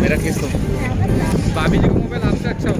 मेरा किस तो भाभी जी का मोबाइल आपसे अच्छा हो।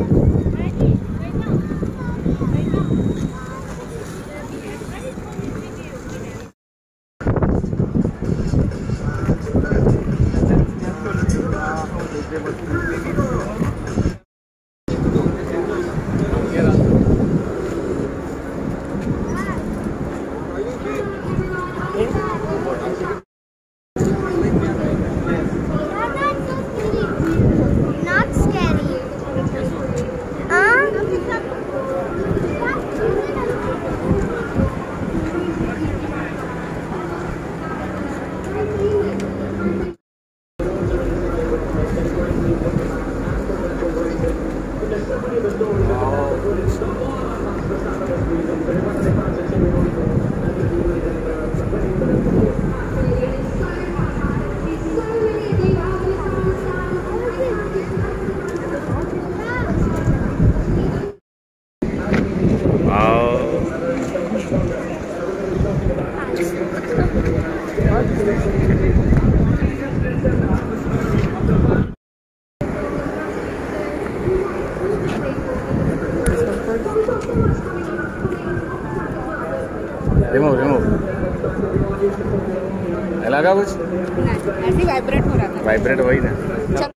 ऐसे वाइब्रेट हो रहा था। वाइब्रेट वही ना।